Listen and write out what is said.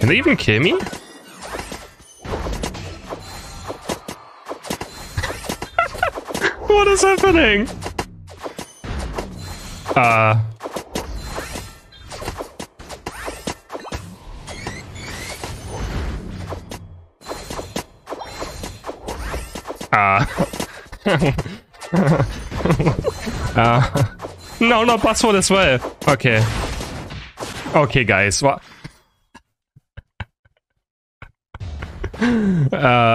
Can they even kill me? what is happening? Uh... Uh... uh... No, no, password as well. Okay. Okay, guys. What? Uh...